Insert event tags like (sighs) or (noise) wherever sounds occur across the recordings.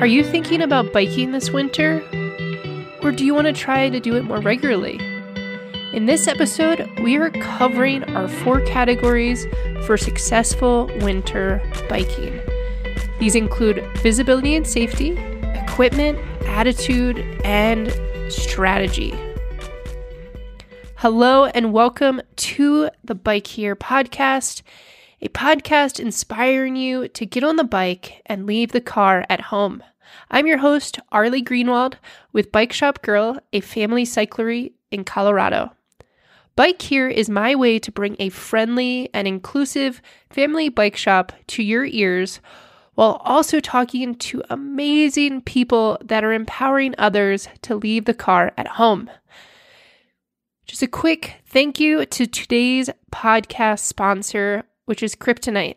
Are you thinking about biking this winter? Or do you want to try to do it more regularly? In this episode, we are covering our four categories for successful winter biking. These include visibility and safety, equipment, attitude, and strategy. Hello, and welcome to the Bike Here podcast a podcast inspiring you to get on the bike and leave the car at home. I'm your host, Arleigh Greenwald, with Bike Shop Girl, a family cyclery in Colorado. Bike Here is my way to bring a friendly and inclusive family bike shop to your ears while also talking to amazing people that are empowering others to leave the car at home. Just a quick thank you to today's podcast sponsor, which is Kryptonite.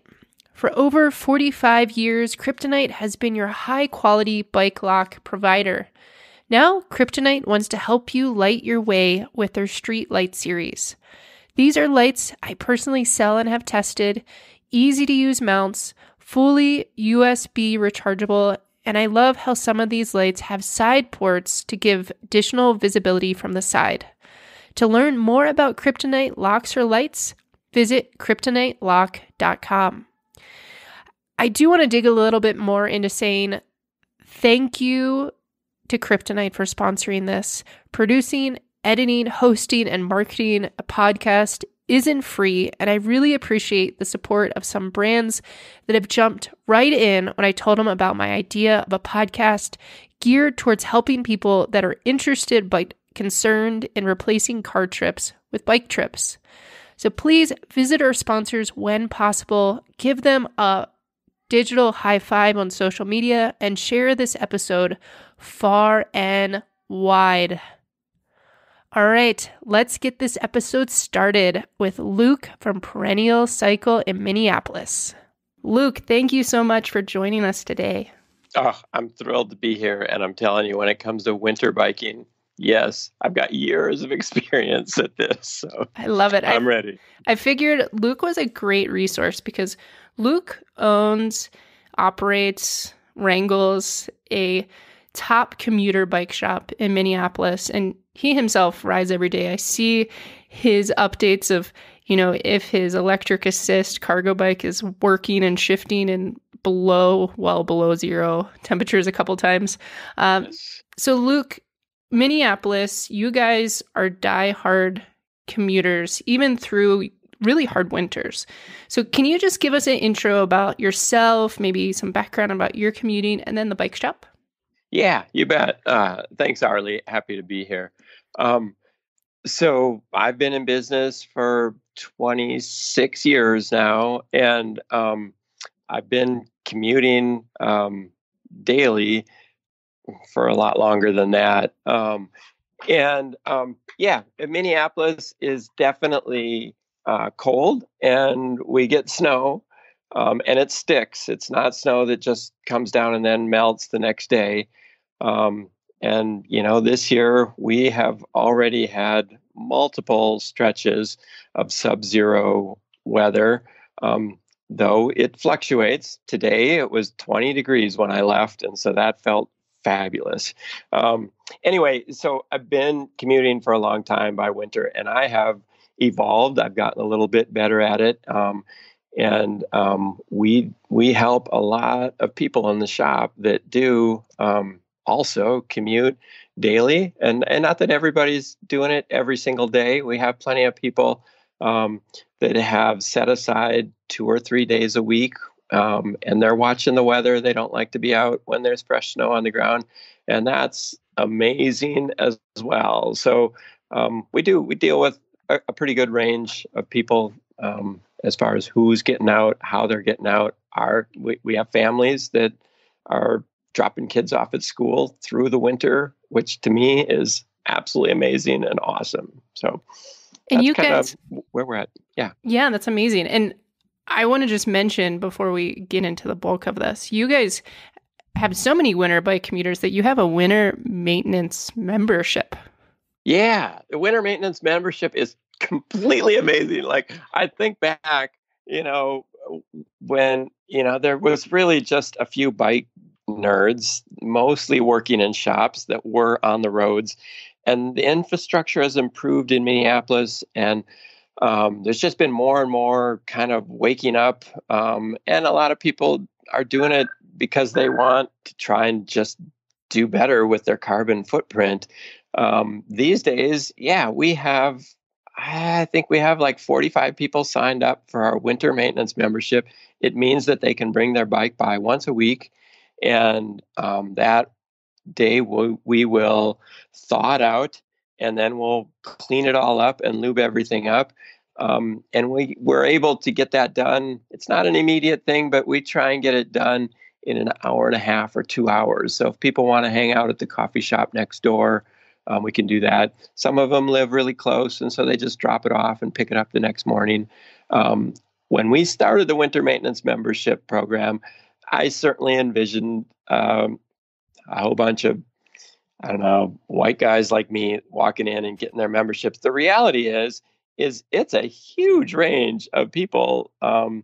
For over 45 years, Kryptonite has been your high quality bike lock provider. Now, Kryptonite wants to help you light your way with their Street Light series. These are lights I personally sell and have tested, easy to use mounts, fully USB rechargeable, and I love how some of these lights have side ports to give additional visibility from the side. To learn more about Kryptonite locks or lights, visit kryptonitelock.com. I do want to dig a little bit more into saying thank you to Kryptonite for sponsoring this. Producing, editing, hosting, and marketing a podcast isn't free, and I really appreciate the support of some brands that have jumped right in when I told them about my idea of a podcast geared towards helping people that are interested but concerned in replacing car trips with bike trips. So please visit our sponsors when possible, give them a digital high five on social media, and share this episode far and wide. All right, let's get this episode started with Luke from Perennial Cycle in Minneapolis. Luke, thank you so much for joining us today. Oh, I'm thrilled to be here. And I'm telling you, when it comes to winter biking, yes, I've got years of (laughs) experience at this. So I love it. I'm I, ready. I figured Luke was a great resource because Luke owns, operates, wrangles a top commuter bike shop in Minneapolis. And he himself rides every day. I see his updates of, you know, if his electric assist cargo bike is working and shifting and below, well below zero temperatures a couple times. Um, yes. So, Luke, Minneapolis, you guys are die-hard commuters, even through really hard winters. So, can you just give us an intro about yourself, maybe some background about your commuting, and then the bike shop? Yeah, you bet. Uh, thanks, Arleigh. Happy to be here. Um, so, I've been in business for 26 years now, and um, I've been commuting um, daily for a lot longer than that. Um, and um, yeah, Minneapolis is definitely uh, cold, and we get snow, um, and it sticks. It's not snow that just comes down and then melts the next day. Um, and you know, this year we have already had multiple stretches of sub-zero weather. Um, though it fluctuates. Today it was 20 degrees when I left, and so that felt fabulous. Um, anyway, so I've been commuting for a long time by winter, and I have evolved. I've gotten a little bit better at it, um, and um, we we help a lot of people in the shop that do um, also commute daily, and and not that everybody's doing it every single day. We have plenty of people um, that have set aside two or three days a week um, and they're watching the weather. They don't like to be out when there's fresh snow on the ground, and that's amazing as well. So um, we do we deal with a, a, pretty good range of people um, as far as who's getting out, how they're getting out. Our we, we have families that are dropping kids off at school through the winter, which to me is absolutely amazing and awesome. So. And you guys, where we're at, yeah, yeah, that's amazing. And I want to just mention before we get into the bulk of this, you guys have so many winter bike commuters that you have a winter maintenance membership. Yeah, the winter maintenance membership is completely amazing. Like I think back, you know, when, you know, there was really just a few bike nerds, mostly working in shops that were on the roads. And the infrastructure has improved in Minneapolis. And um, there's just been more and more kind of waking up. Um, and a lot of people are doing it because they want to try and just do better with their carbon footprint. Um, these days, yeah, we have, I think we have like 45 people signed up for our winter maintenance membership. It means that they can bring their bike by once a week. And um, that day we, we will thaw it out and then we'll clean it all up and lube everything up. Um, and we, we're able to get that done. It's not an immediate thing, but we try and get it done in an hour and a half or two hours. So if people want to hang out at the coffee shop next door, um, we can do that. Some of them live really close, and so they just drop it off and pick it up the next morning. Um, when we started the winter maintenance membership program, I certainly envisioned um, a whole bunch of I don't know white guys like me walking in and getting their memberships. The reality is, is it's a huge range of people um,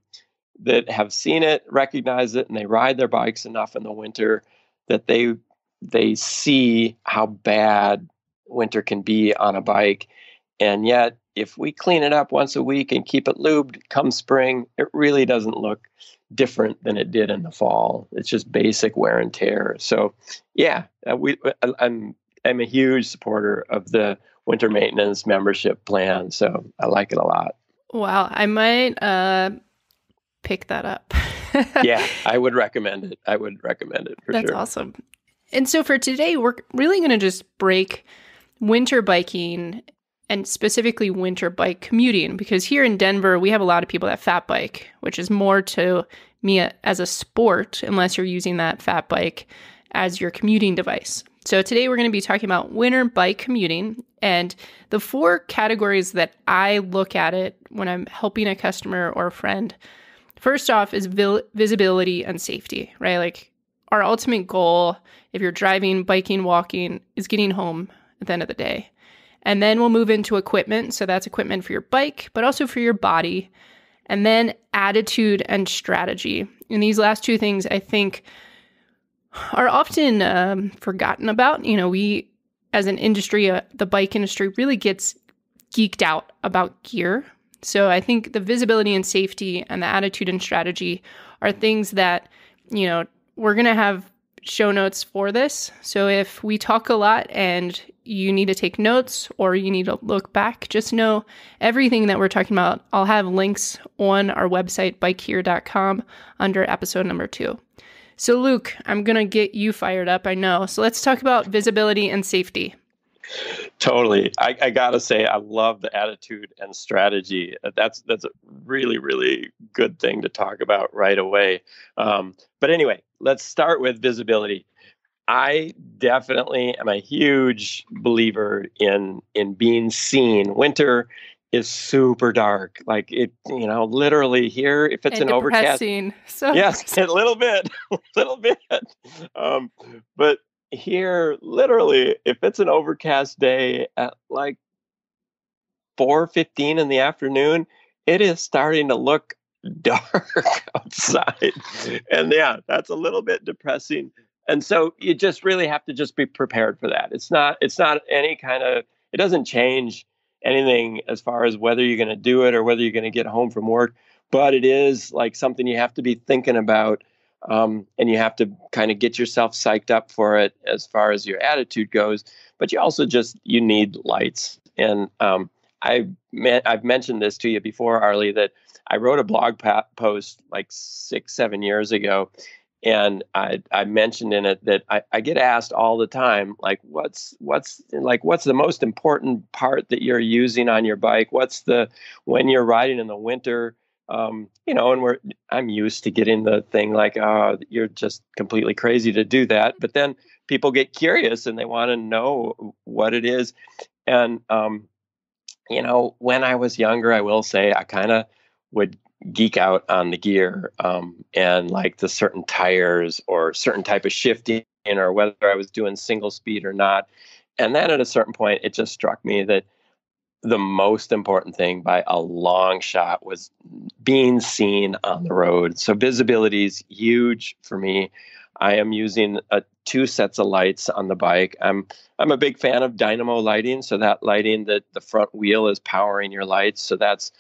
that have seen it, recognize it, and they ride their bikes enough in the winter that they they see how bad winter can be on a bike. And yet, if we clean it up once a week and keep it lubed come spring, it really doesn't look different than it did in the fall. It's just basic wear and tear. So, yeah, uh, we I'm I'm a huge supporter of the winter maintenance membership plan. So I like it a lot. Wow, I might uh, pick that up. (laughs) yeah, I would recommend it. I would recommend it for That's sure. That's awesome. And so for today, we're really going to just break winter biking and specifically winter bike commuting because here in Denver, we have a lot of people that fat bike, which is more to me as a sport, unless you're using that fat bike as your commuting device. So today we're going to be talking about winter bike commuting and the four categories that I look at it when I'm helping a customer or a friend First off is vil- visibility and safety, right? Like our ultimate goal, if you're driving, biking, walking, is getting home at the end of the day. And then we'll move into equipment. So that's equipment for your bike, but also for your body. And then attitude and strategy. And these last two things, I think, are often um, forgotten about. You know, we, as an industry, uh, the bike industry really gets geeked out about gear, so I think the visibility and safety and the attitude and strategy are things that, you know, we're going to have show notes for this. So if we talk a lot and you need to take notes or you need to look back, just know everything that we're talking about. I'll have links on our website, bikehere.com, under episode number two. So, Luke, I'm going to get you fired up, I know. So, let's talk about visibility and safety. Totally. I, I, gotta say, I love the attitude and strategy. That's that's a really really good thing to talk about right away. Um, but anyway, let's start with visibility. I definitely am a huge believer in in being seen. Winter is super dark. Like it, you know, literally here, if it's and an overcast, so (laughs) yes, a little bit, (laughs) a little bit. Um, but here literally if it's an overcast day at like 4:15 in the afternoon it is starting to look (laughs) dark outside and yeah that's a little bit depressing and so you just really have to just be prepared for that. It's not it's not any kind of it doesn't change anything as far as whether you're going to do it or whether you're going to get home from work but it is like something you have to be thinking about um, and you have to kind of get yourself psyched up for it as far as your attitude goes but you also just you need lights. And um, I I've mentioned this to you before, Arleigh, that I wrote a blog post like six, seven years ago, and I, I mentioned in it that I, I get asked all the time, like, what's what's like what's the most important part that you're using on your bike? What's the when you're riding in the winter? um, you know, and we're I'm used to getting the thing like, oh, you're just completely crazy to do that. But then people get curious and they want to know what it is. And um, you know, when I was younger, I will say I kind of would geek out on the gear um, and like the certain tires or certain type of shifting or whether I was doing single speed or not. And then at a certain point, it just struck me that the most important thing by a long shot was being seen on the road. So visibility is huge for me. I am using uh, two sets of lights on the bike. I'm I'm a big fan of dynamo lighting, so that lighting that the front wheel is powering your lights. So that's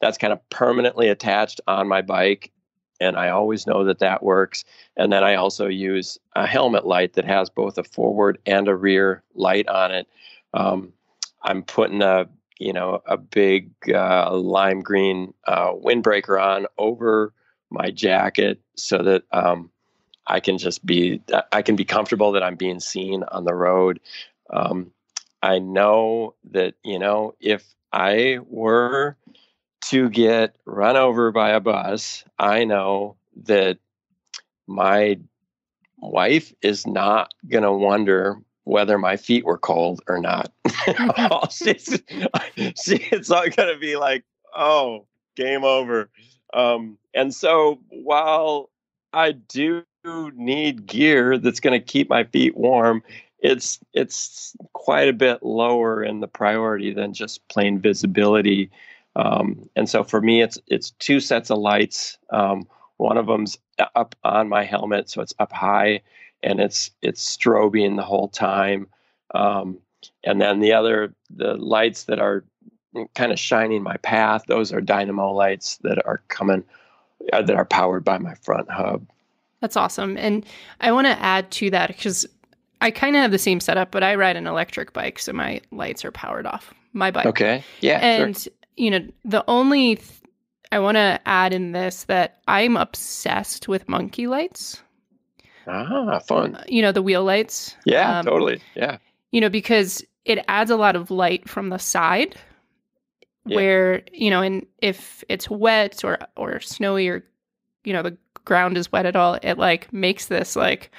that's kind of permanently attached on my bike, and I always know that that works. And then I also use a helmet light that has both a forward and a rear light on it. Um, I'm putting a you know a big uh, lime green uh, windbreaker on over my jacket so that um, I can just be I can be comfortable that I'm being seen on the road. Um, I know that you know if I were to get run over by a bus, I know that my wife is not going to wonder whether my feet were cold or not. (laughs) she's, (laughs) she, it's all going to be like, oh, game over. Um, and so while I do need gear that's going to keep my feet warm, it's it's quite a bit lower in the priority than just plain visibility. Um, and so for me, it's it's two sets of lights. Um, one of them's up on my helmet, so it's up high, and it's it's strobing the whole time. Um, and then the other, the lights that are kind of shining my path, those are dynamo lights that are coming uh, that are powered by my front hub. That's awesome. And I want to add to that because I kind of have the same setup, but I ride an electric bike, so my lights are powered off my bike. Okay. Yeah. And, sure. You know, the only th- I want to add in this that I'm obsessed with monkey lights. Ah, fun. Uh, you know, the wheel lights. Yeah, um, totally. Yeah. You know, because it adds a lot of light from the side yeah. where, you know, and if it's wet or or snowy or you know, the ground is wet at all, it like makes this like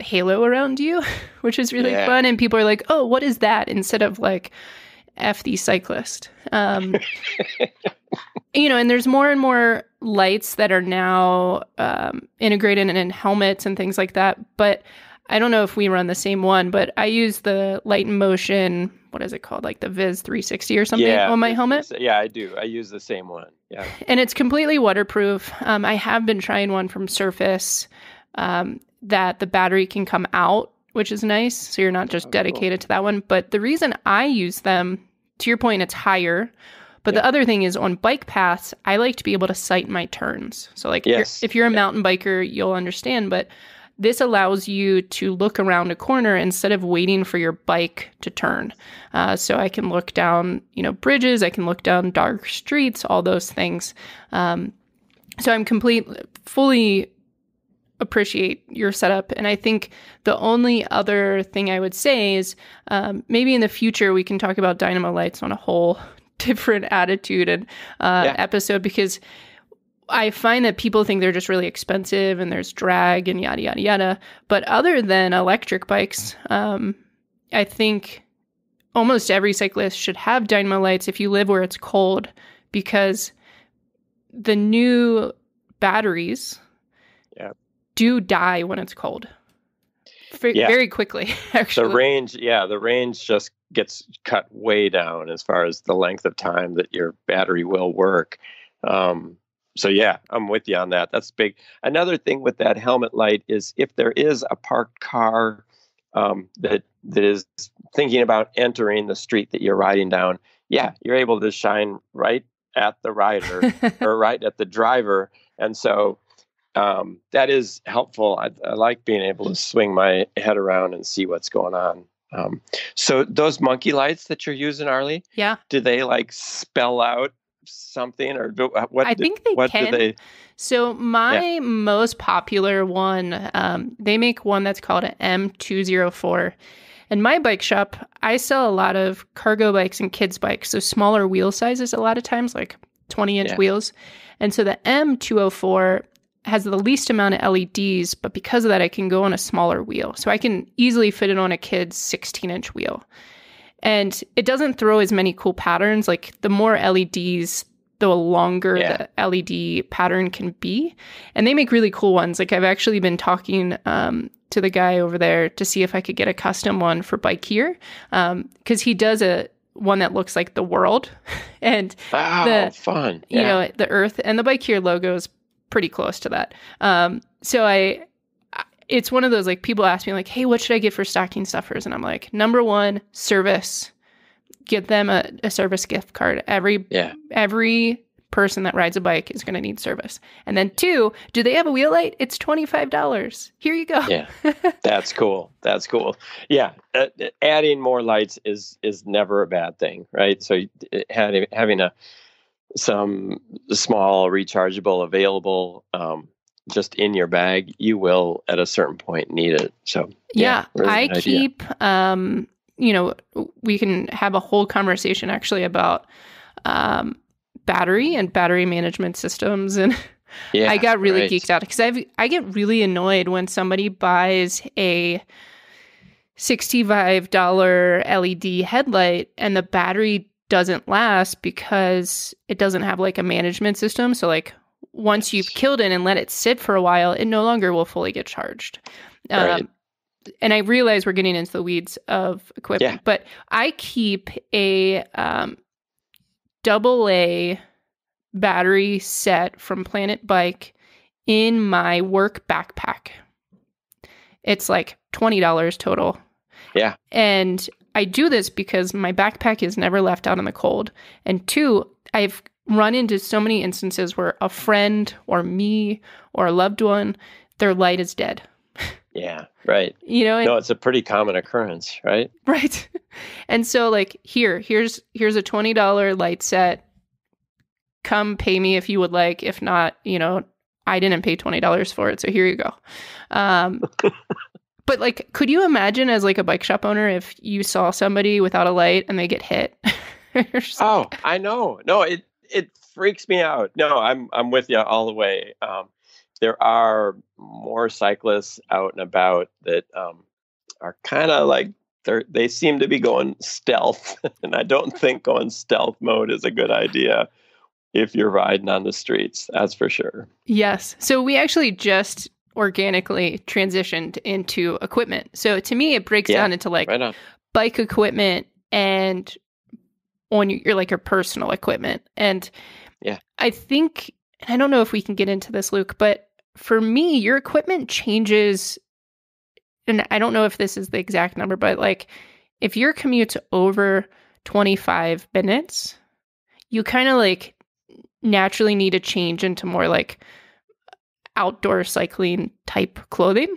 halo around you, (laughs) which is really yeah. fun. And people are like, oh, what is that? Instead of like, F the cyclist. Um, (laughs) you know, and there's more and more lights that are now um, integrated in, in helmets and things like that. But I don't know if we run the same one, but I use the Light and Motion. What is it called? Like the Viz 360 or something yeah, on my helmet? Yeah, I do. I use the same one. Yeah. And it's completely waterproof. Um, I have been trying one from Surface um, that the battery can come out, which is nice. So you're not just oh, dedicated cool. to that one. But the reason I use them, to your point, it's higher. But yeah. the other thing is on bike paths, I like to be able to sight my turns. So, like, yes. if, you're, if you're a yeah. mountain biker, you'll understand. But this allows you to look around a corner instead of waiting for your bike to turn. Uh, so I can look down, you know, bridges, I can look down dark streets, all those things. Um, so I'm complete, fully appreciate your setup. And I think the only other thing I would say is um, maybe in the future we can talk about dynamo lights on a whole (laughs) different attitude and uh, yeah. episode because I find that people think they're just really expensive and there's drag and yada yada yada. But other than electric bikes, um, I think almost every cyclist should have dynamo lights if you live where it's cold, because the new batteries. Do die when it's cold. F- yeah. Very quickly, (laughs) actually. The range, yeah, the range just gets cut way down as far as the length of time that your battery will work. Um, so yeah, I'm with you on that. That's big. Another thing with that helmet light is if there is a parked car um, that that is thinking about entering the street that you're riding down, yeah, you're able to shine right at the rider (laughs) or right at the driver, and so um, that is helpful. I, I, like being able to swing my head around and see what's going on. Um, so those monkey lights that you're using, Arleigh, yeah, do they like spell out something or do, uh, what? I think they can. Do they, so my yeah. most popular one, um, they make one that's called an M204. In my bike shop, I sell a lot of cargo bikes and kids bikes, so smaller wheel sizes a lot of times, like 20 inch yeah. wheels. And so the M204 has the least amount of LEDs, but because of that, I can go on a smaller wheel. So I can easily fit it on a kid's 16 inch wheel. And it doesn't throw as many cool patterns. Like the more LEDs, the longer yeah. the LED pattern can be. And they make really cool ones. Like I've actually been talking um, to the guy over there to see if I could get a custom one for Bike Here. Because um, he does a one that looks like the world (laughs) and wow, the fun. Yeah. You know, the earth and the Bike Here logo is pretty close to that. Um, so I it's one of those like people ask me like, "Hey, what should I get for stocking stuffers?" And I'm like, number one, service. Get them a, a service gift card. Every Yeah. every person that rides a bike is going to need service. And then two, do they have a wheel light? It's twenty five dollars. Here you go. Yeah. (laughs) That's cool. That's cool. Yeah, uh, adding more lights is is never a bad thing, right? So uh, having having a some small rechargeable available um, just in your bag, you will at a certain point need it. So Yeah, really I keep. Um, you know, we can have a whole conversation actually about um, battery and battery management systems, (laughs) and Yeah, I got really right. geeked out because I I get really annoyed when somebody buys a sixty-five dollar LED headlight and the battery doesn't last because it doesn't have like a management system. So like once you've killed it and let it sit for a while, it no longer will fully get charged. Um, Right. And I realize we're getting into the weeds of equipment, Yeah. but I keep a um, double A battery set from Planet Bike in my work backpack. It's like $20 total. Yeah. And I do this because my backpack is never left out in the cold. And two, I've run into so many instances where a friend or me or a loved one, their light is dead. Yeah, right. You know, and- No, it's a pretty common occurrence, right? (laughs) Right. And so like here, here's here's a $20 light set. Come pay me if you would like. If not, you know, I didn't pay $20 for it, so here you go. Um (laughs) but like could you imagine as like a bike shop owner if you saw somebody without a light and they get hit? (laughs) Like, Oh, I know. No, it it freaks me out. No, I'm I'm with you all the way. Um, there are more cyclists out and about that um, are kind of like they they seem to be going stealth, (laughs) and I don't think going stealth mode is a good idea if you're riding on the streets. That's for sure. Yes. So we actually just organically transitioned into equipment. So to me it breaks Yeah, down into like Right bike equipment and on your, like your personal equipment. And Yeah. I think and I don't know if we can get into this, Luke, but for me, your equipment changes and I don't know if this is the exact number, but like if your commute's over 25 minutes, you kind of like naturally need to change into more like outdoor cycling type clothing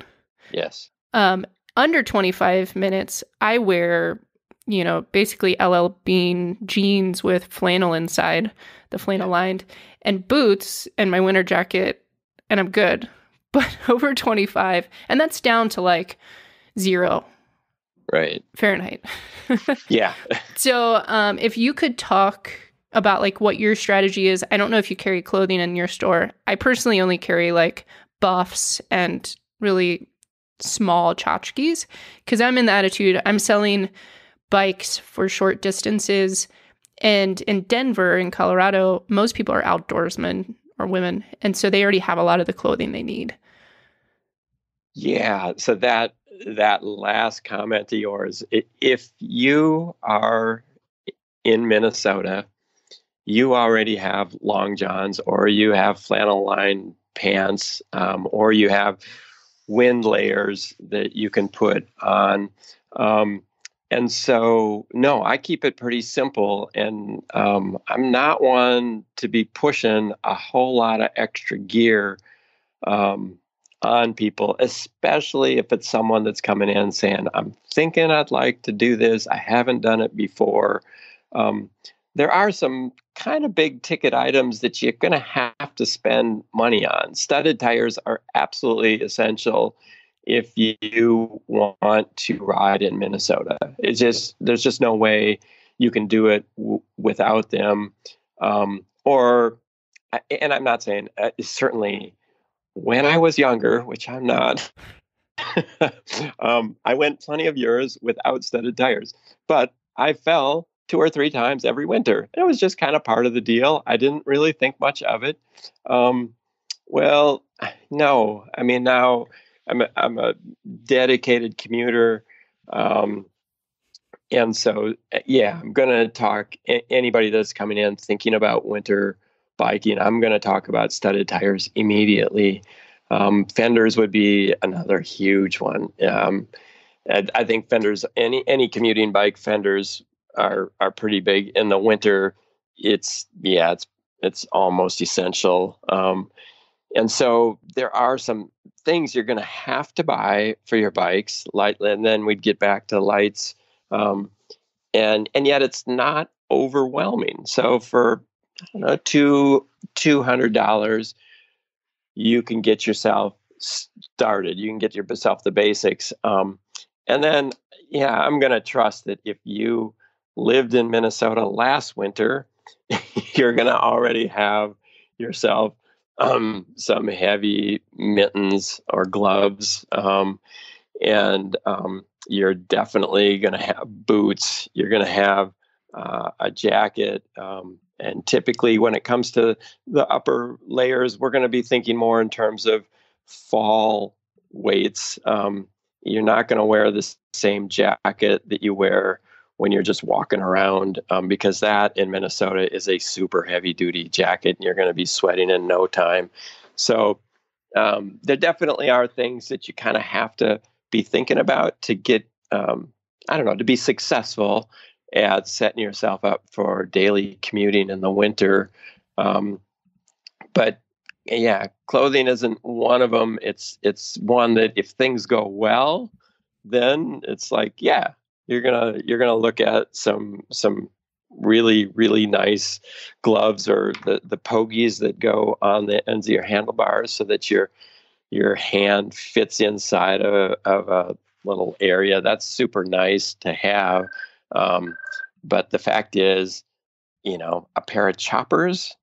Yes. um, under 25 minutes, I wear, you know, basically LL Bean jeans with flannel inside, the flannel lined, and boots and my winter jacket, and I'm good. (laughs) But over 25, and that's down to like zero Right. Fahrenheit. (laughs) Yeah. (laughs) so, um, if you could talk about like what your strategy is, I don't know if you carry clothing in your store. I personally only carry like buffs and really small tchotchkes because I'm in the attitude I'm selling bikes for short distances. And in Denver, in Colorado, most people are outdoorsmen or women. And so they already have a lot of the clothing they need. Yeah. So that that last comment of yours, if you are in Minnesota, you already have long johns, or you have flannel lined pants, um, or you have wind layers that you can put on. Um, and so, no, I keep it pretty simple, and um, I'm not one to be pushing a whole lot of extra gear. Um, on people, especially if it's someone that's coming in saying, I'm thinking I'd like to do this. I haven't done it before. Um, there are some kind of big ticket items that you're going to have to spend money on. Studded tires are absolutely essential if you want to ride in Minnesota. It's just, there's just no way you can do it w- without them. Um, or, and I'm not saying uh, certainly when I was younger, which I'm not, (laughs) um, I went plenty of years without studded tires, but I fell two or three times every winter. And It was just kind of part of the deal. I didn't really think much of it. Um, well, (sighs) no, I mean now I'm a, I'm a dedicated commuter, um, and so yeah, I'm going to talk anybody that's coming in thinking about winter biking. I'm going to talk about studded tires immediately. Um, fenders would be another huge one. Um, I think fenders, any any commuting bike fenders are are pretty big. In the winter, it's yeah, it's it's almost essential. Um, and so there are some things you're going to have to buy for your bikes, light, and then we'd get back to lights. Um, and and yet it's not overwhelming. So for I know, two two hundred dollars, you can get yourself started. You can get yourself the basics. Um, and then, yeah, I'm going to trust that if you lived in Minnesota last winter, (laughs) you're going to already have yourself um, some heavy mittens or gloves. Um, and um, you're definitely going to have boots. You're going to have uh, a jacket. Um, and typically, when it comes to the upper layers, we're going to be thinking more in terms of fall weights. Um, you're not going to wear the same jacket that you wear when you're just walking around um, because that in Minnesota is a super heavy duty jacket and you're going to be sweating in no time. So um, there definitely are things that you kind of have to be thinking about to get, um, I don't know, to be successful at setting yourself up for daily commuting in the winter. Um, but yeah, clothing isn't one of them. It's it's one that if things go well, then it's like yeah, you're gonna you're gonna look at some some really really nice gloves or the the pogies that go on the ends of your handlebars so that your your hand fits inside of, of a little area. That's super nice to have. Um, but the fact is, you know, a pair of choppers,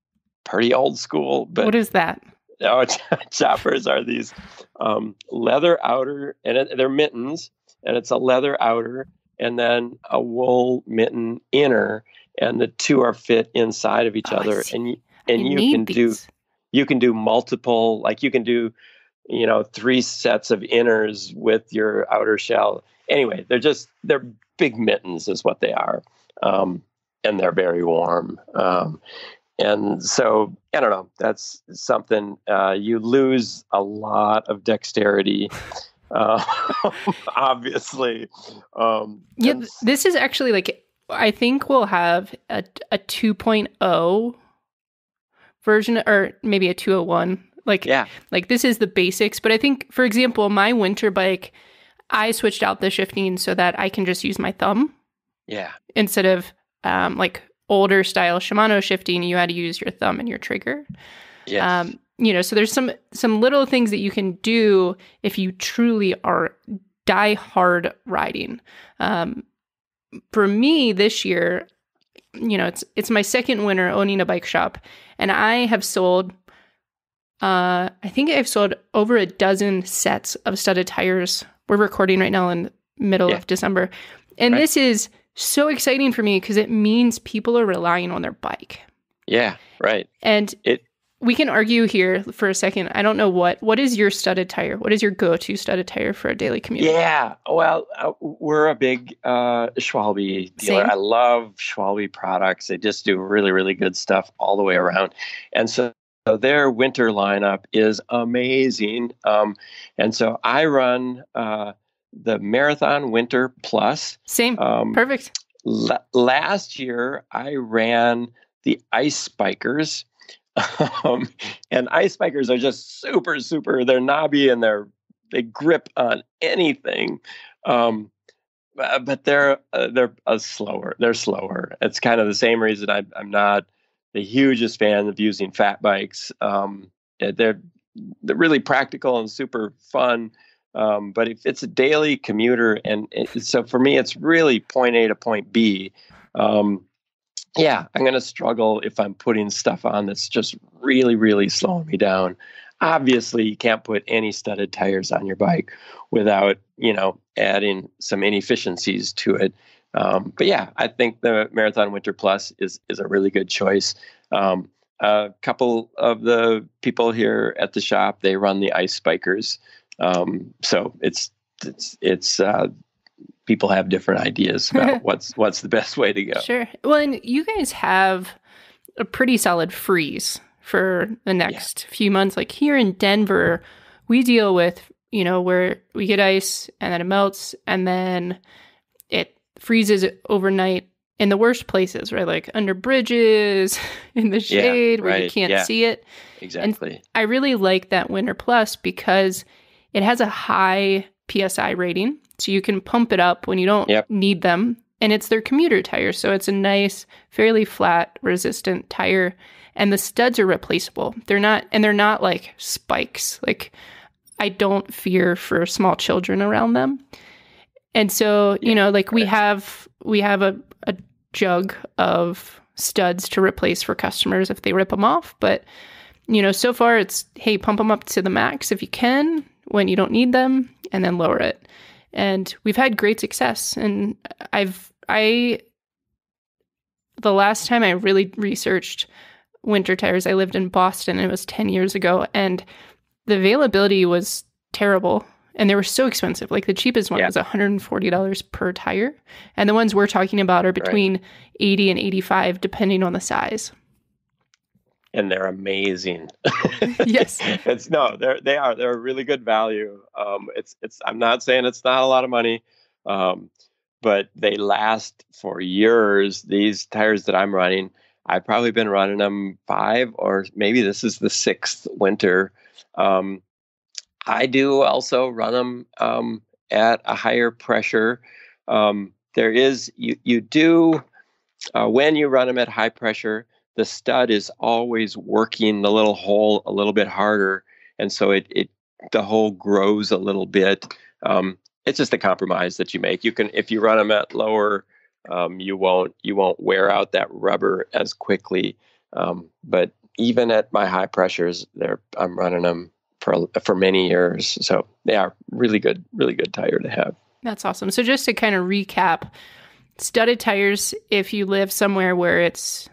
pretty old school. But what is that? Oh, (laughs) choppers are these um, leather outer, and it, they're mittens, and it's a leather outer, and then a wool mitten inner, and the two are fit inside of each oh, other, and you, and you can these. do you can do multiple, like you can do, you know, three sets of inners with your outer shell. Anyway, they're just they're big mittens, is what they are, um, and they're very warm. Um, and so I don't know. That's something uh, you lose a lot of dexterity. (laughs) Uh, (laughs) obviously, um, yeah. This is actually like I think we'll have a a 2.0 version, or maybe a 201. Like yeah, like this is the basics. But I think, for example, my winter bike, I switched out the shifting so that I can just use my thumb. Yeah. Instead of um, like older style Shimano shifting, you had to use your thumb and your trigger. Yes. Um, you know, so there's some some little things that you can do if you truly are die hard riding. Um, for me this year, you know, it's it's my second winter owning a bike shop, and I have sold. Uh, I think I've sold over a dozen sets of studded tires. We're recording right now in middle yeah. of December, and right. this is so exciting for me because it means people are relying on their bike. Yeah, right. And it we can argue here for a second. I don't know what what is your studded tire? What is your go-to studded tire for a daily commute? Yeah, well, uh, we're a big uh, Schwalbe dealer. Same. I love Schwalbe products. They just do really, really good stuff all the way around. And so, so their winter lineup is amazing. Um, and so I run uh, the Marathon Winter Plus. Same. Um, Perfect. L- last year, I ran the Ice Spikers. (laughs) Um, and ice spikers are just super, super. They're knobby and they're they grip on anything. Um, but they're uh, they're uh, slower. They're slower. It's kind of the same reason I, I'm not the hugest fan of using fat bikes. Um, they're they're really practical and super fun. Um, but if it's a daily commuter, and it, so for me, it's really point A to point B. Um, yeah, I'm going to struggle if I'm putting stuff on that's just really, really slowing me down. Obviously, you can't put any studded tires on your bike without, you know, adding some inefficiencies to it. Um, but yeah, I think the Marathon Winter Plus is is a really good choice. Um, a couple of the people here at the shop they run the Ice Spikers, um, so it's it's it's uh, people have different ideas about (laughs) what's what's the best way to go. Sure. Well, and you guys have a pretty solid freeze for the next yeah. few months. Like here in Denver, we deal with, you know, where we get ice and then it melts and then it freezes overnight in the worst places, right? Like under bridges, (laughs) in the shade yeah, where right. you can't yeah. see it. Exactly. And I really like that Winter Plus because it has a high PSI rating. So you can pump it up when you don't yep. need them. And it's their commuter tire. So it's a nice, fairly flat, resistant tire. And the studs are replaceable. They're not, and they're not like spikes. Like I don't fear for small children around them. And so, you know, like we have we have a, a jug of studs to replace for customers if they rip them off. But, you know, so far it's, hey, pump them up to the max if you can when you don't need them and then lower it. And we've had great success. And I've, I, the last time I really researched winter tires, I lived in Boston and it was 10 years ago. And the availability was terrible and they were so expensive. Like the cheapest one yeah. was $140 per tire, and the ones we're talking about are between right. 80 and 85 depending on the size. And they're amazing. (laughs) yes, (laughs) it's no, they're they are they're a really good value. Um, it's it's I'm not saying it's not a lot of money, um, but they last for years. These tires that I'm running, I've probably been running them five or maybe this is the sixth winter. Um, I do also run them um, at a higher pressure. Um, there is you you do uh, when you run them at high pressure, the stud is always working the little hole a little bit harder, and so it it the hole grows a little bit. Um, it's just a compromise that you make. You can if you run them at lower, um, you won't you won't wear out that rubber as quickly. Um, but even at my high pressures, there I'm running them for for many years. So they are really good, really good tire to have. That's awesome. So just to kind of recap, studded tires if you live somewhere where it's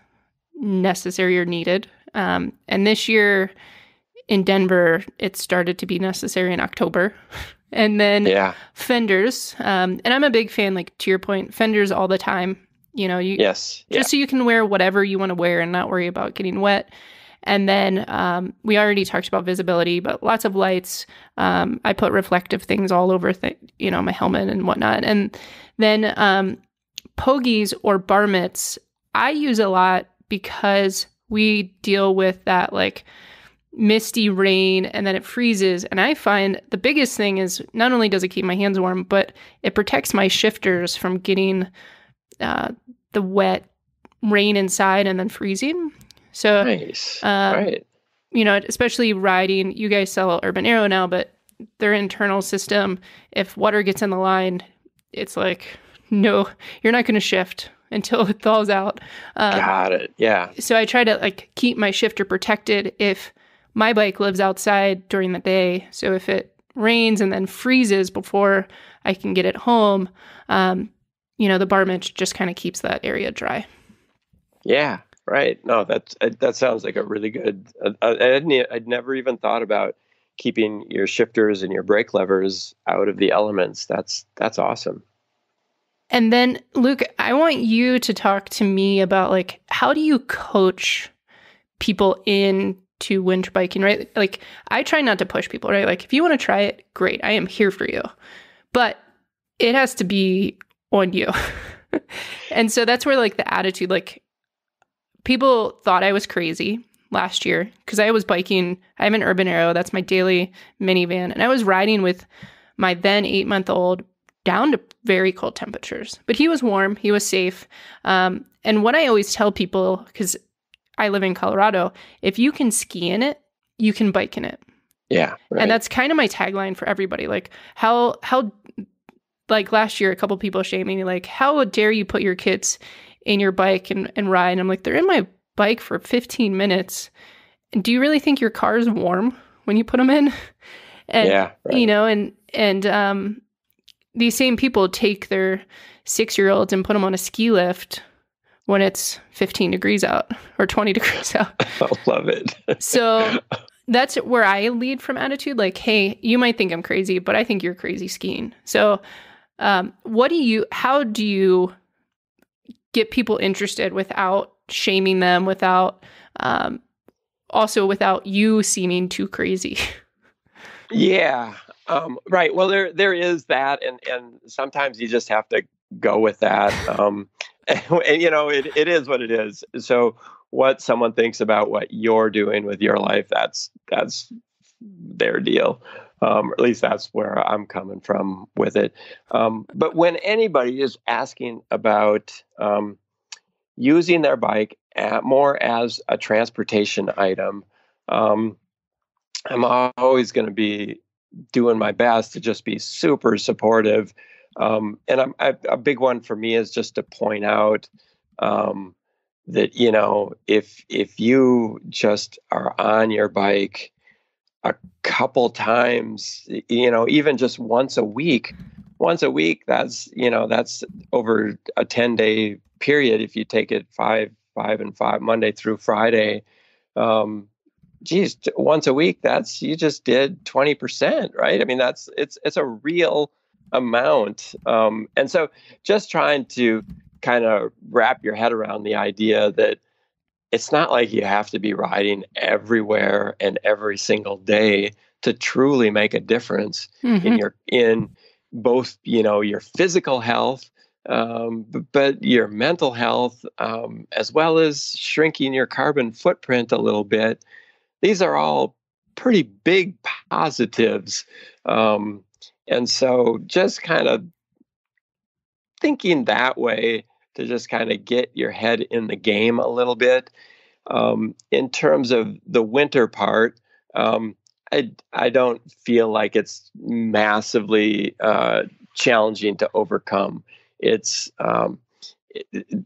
necessary or needed. Um, and this year in Denver, it started to be necessary in October. (laughs) And then yeah. fenders, um, and I'm a big fan. Like to your point, fenders all the time. You know, you yes, just yeah. so you can wear whatever you want to wear and not worry about getting wet. And then um, we already talked about visibility, but lots of lights. Um, I put reflective things all over, th- you know, my helmet and whatnot. And then um, pogies or bar mitts, I use a lot because we deal with that like misty rain and then it freezes. And I find the biggest thing is not only does it keep my hands warm, but it protects my shifters from getting uh, the wet rain inside and then freezing. So nice. Um, right. You know, especially riding. You guys sell Urban Arrow now, but their internal system, if water gets in the line, it's like no, you're not going to shift until it thaws out. Um, Got it. Yeah. So I try to like keep my shifter protected if my bike lives outside during the day. So if it rains and then freezes before I can get it home, um, you know, the bar mitt just kind of keeps that area dry. Yeah, Right. No, that uh, that sounds like a really good. Uh, uh, I, I'd, I'd never even thought about keeping your shifters and your brake levers out of the elements. That's that's awesome. And then Luke, I want you to talk to me about like how do you coach people into winter biking, right? Like I try not to push people, right? Like if you want to try it, great. I am here for you. But it has to be on you. (laughs) and so that's where like the attitude like people thought I was crazy last year because I was biking. I have an Urban Arrow, that's my daily minivan, and I was riding with my then eight month old down to very cold temperatures. But he was warm, he was safe. Um, and what I always tell people, because I live in Colorado, if you can ski in it, you can bike in it. Yeah. Right. And that's kind of my tagline for everybody. Like how how like last year a couple people shaming me like how dare you put your kids in your bike and, and ride. And I'm like, they're in my bike for 15 minutes. And do you really think your car is warm when you put them in? (laughs) And, yeah, right. you know, and, and, um, these same people take their six year olds and put them on a ski lift when it's 15 degrees out (laughs) or 20 degrees (laughs) out. (laughs) I love it. so that's where I lead from attitude. Like, hey, you might think I'm crazy, but I think you're crazy skiing. So, um, what do you, how do you get people interested without shaming them, without um, also without you seeming too crazy. Yeah. Um, right. Well, there there is that, and and sometimes you just have to go with that. Um, (laughs) and, and, you know, it, it is what it is. So what someone thinks about what you're doing with your life, that's that's their deal. Um, or at least that's where I'm coming from with it. Um, but when anybody is asking about um, using their bike at, more as a transportation item, um, I'm always going to be doing my best to just be super supportive. Um, and I'm, I, a big one for me is just to point out um, that you know if if you just are on your bike a couple times, you know, even just once a week, once a week, that's you know that's over a ten day period. If you take it five five and five Monday through Friday. Um, geez, once a week, that's you just did 20%, right? I mean, that's it's it's a real amount. Um, and so just trying to kind of wrap your head around the idea that it's not like you have to be riding everywhere and every single day to truly make a difference mm-hmm. in your in both you know your physical health um, but, but, your mental health um, as well as shrinking your carbon footprint a little bit these are all pretty big positives. Um, and so just kind of thinking that way to just kind of get your head in the game a little bit. Um, in terms of the winter part, um, I, I don't feel like it's massively uh, challenging to overcome. It's um,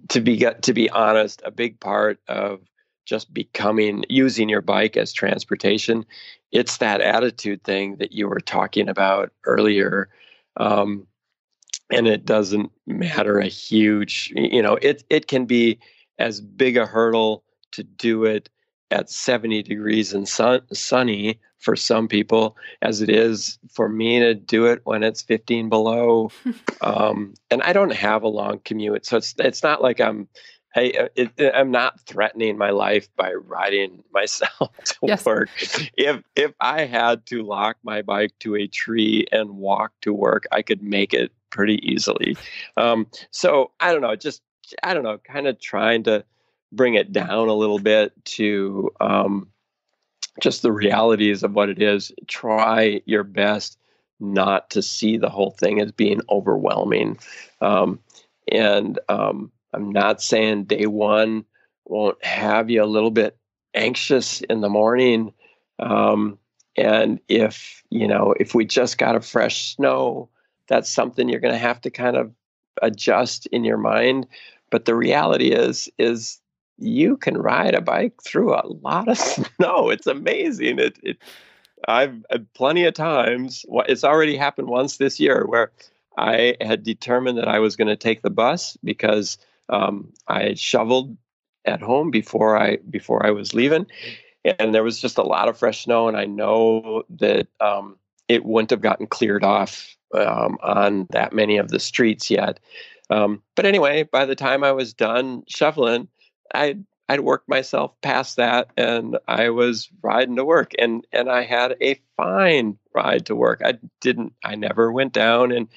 to be to be honest, a big part of just becoming using your bike as transportation. It's that attitude thing that you were talking about earlier. Um, and it doesn't matter a huge, you know, it it can be as big a hurdle to do it at 70 degrees and sun, sunny for some people as it is for me to do it when it's 15 below (laughs) um, and i don't have a long commute so it's it's not like i'm hey, uh, it, it, I'm not threatening my life by riding (laughs) myself (laughs) to yes. work. If if I had to lock my bike to a tree and walk to work, I could make it pretty easily. Um, so I don't know, just I don't know, kind of trying to bring it down a little bit to um, just the realities of what it is. Try your best not to see the whole thing as being overwhelming. Um, and um, I'm not saying day one won't have you a little bit anxious in the morning. Um, and if, you know, if we just got a fresh snow, that's something you're going to have to kind of adjust in your mind. But the reality is, is you can ride a bike through a lot of (laughs) snow. It's amazing. It, it I've plenty of times. It's already happened once this year where I had determined that I was going to take the bus because um, I shoveled at home before I before I was leaving, and there was just a lot of fresh snow, and I know that um, it wouldn't have gotten cleared off um, on that many of the streets yet. Um, but anyway, by the time I was done shoveling, I I'd worked myself past that, and I was riding to work, and and I had a fine ride to work. I didn't, I never went down, and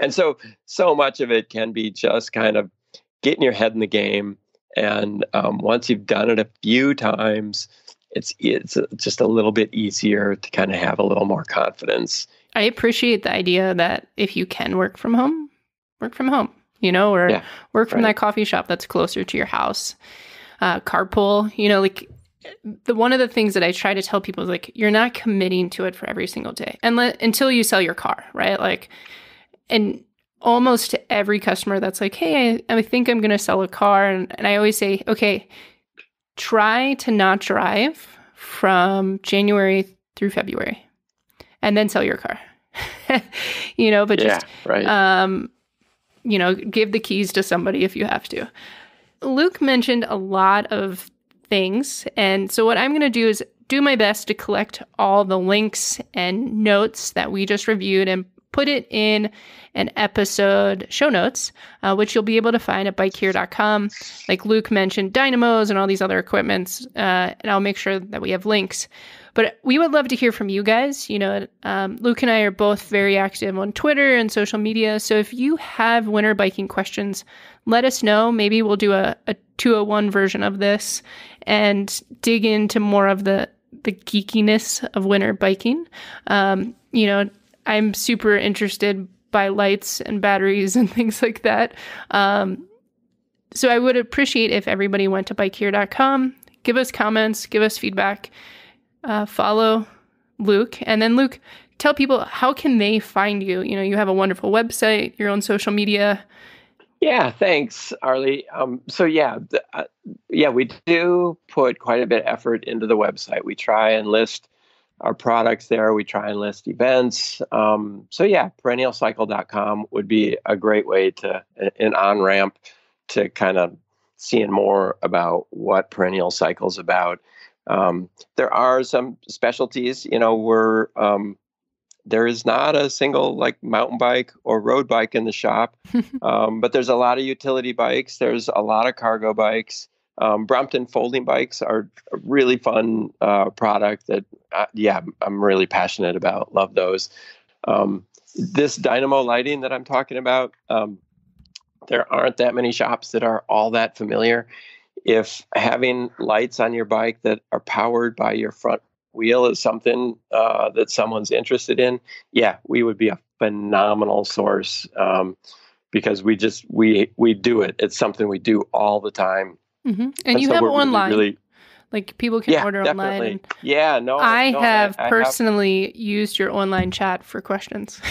and so so much of it can be just kind of getting your head in the game. And um, once you've done it a few times, it's it's just a little bit easier to kind of have a little more confidence. I appreciate the idea that if you can work from home, work from home, you know, or yeah, work from right. that coffee shop that's closer to your house. Uh, carpool, you know, like the one of the things that I try to tell people is like you're not committing to it for every single day, and let, until you sell your car, right? Like, and almost to every customer that's like, hey, I, I think I'm going to sell a car. And, and I always say, okay, try to not drive from January through February and then sell your car. (laughs) you know, but just, yeah, right. um, you know, give the keys to somebody if you have to. Luke mentioned a lot of things. And so, what I'm going to do is do my best to collect all the links and notes that we just reviewed and put it in an episode show notes, uh, which you'll be able to find at bikehere.com. Like Luke mentioned, dynamos and all these other equipments, uh, and I'll make sure that we have links. But we would love to hear from you guys. You know, um, Luke and I are both very active on Twitter and social media. So if you have winter biking questions, let us know. Maybe we'll do a, a 201 version of this and dig into more of the the geekiness of winter biking. Um, you know, I'm super interested by lights and batteries (laughs) and things like that. Um, so I would appreciate if everybody went to bikehere.com, give us comments, give us feedback, uh, follow Luke, and then Luke, tell people how can they find you. You know, you have a wonderful website, your own social media. Yeah, thanks, Arleigh. Um, so yeah, the, uh, yeah, we do put quite a bit of effort into the website. We try and list our products there. We try and list events. Um, so yeah, perennialcycle.com would be a great way to an on ramp to kind of seeing more about what perennial cycles about. Um, there are some specialties. You know, we're um, there is not a single like mountain bike or road bike in the shop, (laughs) um, but there's a lot of utility bikes. There's a lot of cargo bikes. Um, Brompton folding bikes are a really fun uh, product that, uh, yeah, I'm really passionate about. Love those. Um, this dynamo lighting that I'm talking about, um, there aren't that many shops that are all that familiar. If having lights on your bike that are powered by your front wheel is something uh, that someone's interested in, yeah, we would be a phenomenal source um, because we just we we do it. It's something we do all the time Mm-hmm. And, you have online. Really, really, like people can yeah, order definitely. online. Yeah, no. I no, have I, I personally have... used your online chat for questions. (laughs)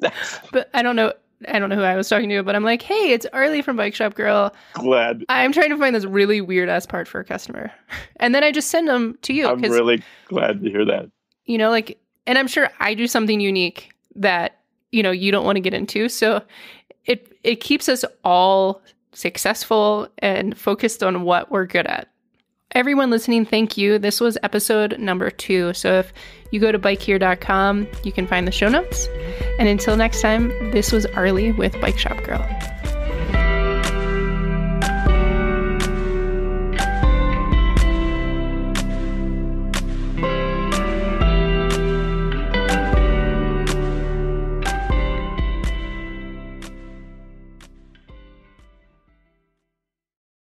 (laughs) but I don't know I don't know who I was talking to, but I'm like, hey, it's Arleigh from Bike Shop Girl. Glad. I'm trying to find this really weird ass part for a customer. (laughs) And then I just send them to you. I'm really glad to hear that. You know, like, and I'm sure I do something unique that, you know, you don't want to get into. So it it keeps us all successful and focused on what we're good at. Everyone listening, thank you. This was episode number two. So if you go to bikehere.com, you can find the show notes. And until next time, this was Arleigh with Bike Shop Girl.